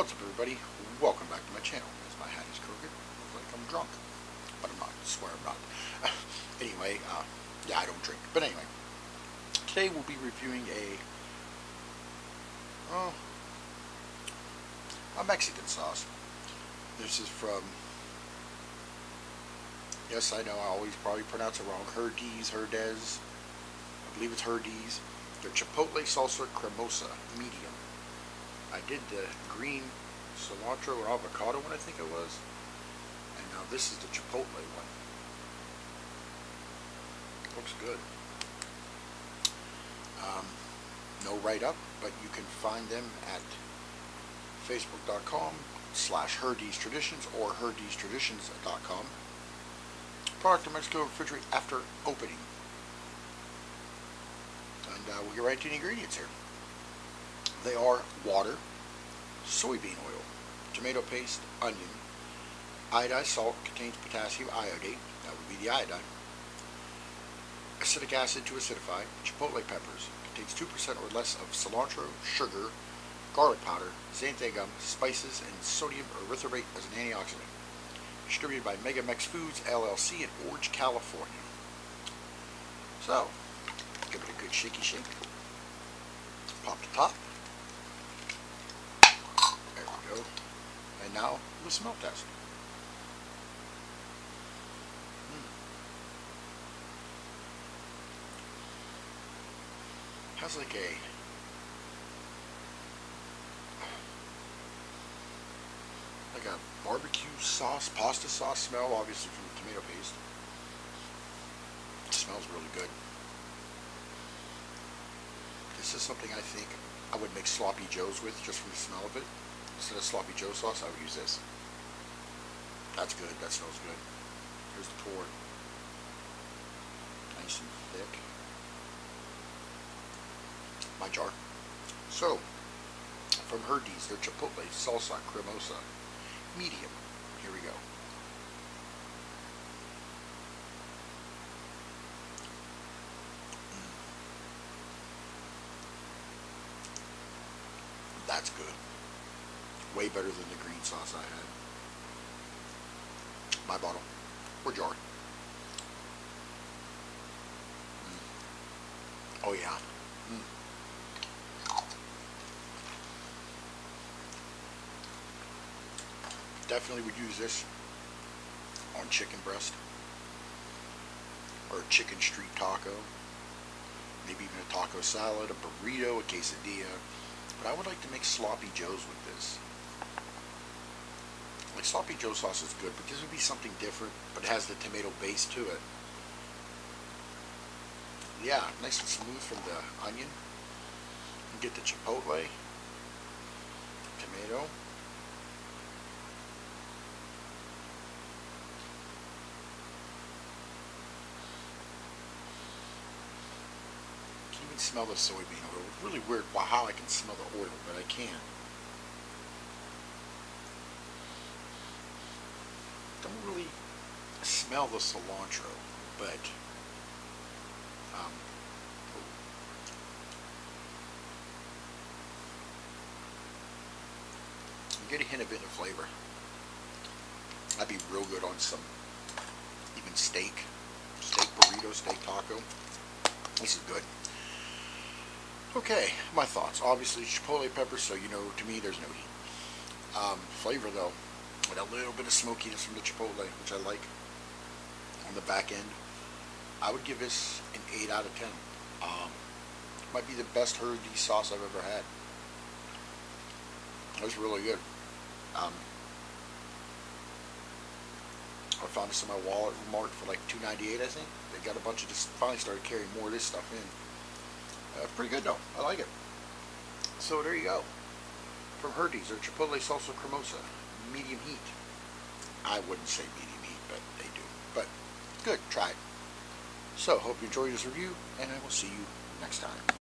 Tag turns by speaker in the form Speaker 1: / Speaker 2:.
Speaker 1: What's up everybody? Welcome back to my channel. As my hat is crooked, looks like I'm drunk. But I'm not, I swear I'm not. anyway, uh, yeah, I don't drink. But anyway, today we'll be reviewing a, oh, a Mexican sauce. This is from, yes I know I always probably pronounce it wrong, Herdes, Herdez, I believe it's Herdes. The Chipotle Salsa Cremosa, medium. I did the green cilantro or avocado one, I think it was. And now this is the chipotle one. Looks good. Um, no write-up, but you can find them at facebook.com slash Traditions or herdeztraditions.com. Product in Mexico refrigerate after opening. And uh, we'll get right to the ingredients here. They are water, soybean oil, tomato paste, onion, iodized salt contains potassium iodate, that would be the iodine, acetic acid to acidify, chipotle peppers, contains 2% or less of cilantro, sugar, garlic powder, xanthan gum, spices, and sodium erythorbate as an antioxidant. Distributed by Megamex Foods LLC in Orange, California. So, give it a good shaky shake. Pop the top. go. And now the smell test. Mm. Has like a like a barbecue sauce, pasta sauce smell, obviously from the tomato paste. It smells really good. This is something I think I would make sloppy joes with just from the smell of it. Instead of sloppy joe sauce, I would use this. That's good. That smells good. Here's the pour. Nice and thick. My jar. So, from Herdes, their Chipotle Salsa Cremosa. Medium. Here we go. Mm. That's good way better than the green sauce I had. My bottle. Or jar. Mm. Oh yeah. Mm. Definitely would use this on chicken breast. Or chicken street taco. Maybe even a taco salad, a burrito, a quesadilla. But I would like to make sloppy joes with this. Like sloppy joe sauce is good, but this would be something different, but it has the tomato base to it. Yeah, nice and smooth from the onion. You get the chipotle, tomato. You can even smell the soybean oil. Really weird how I can smell the oil, but I can. don't really smell the cilantro, but um, you get a hint of it in the flavor. That'd be real good on some even steak, steak burrito, steak taco. This is good. Okay, my thoughts. Obviously, chipotle pepper, so you know, to me, there's no heat. Um, flavor, though, with a little bit of smokiness from the chipotle, which I like on the back end. I would give this an 8 out of 10. Um, might be the best Herdes sauce I've ever had. It was really good. Um, I found this in my wallet marked for like 2.98, I think. They got a bunch of this. Finally started carrying more of this stuff in. Uh, pretty good though. I like it. So there you go. From Herdes or Chipotle Salsa Cremosa medium heat. I wouldn't say medium heat, but they do. But good, try it. So, hope you enjoyed this review, and I will see you next time.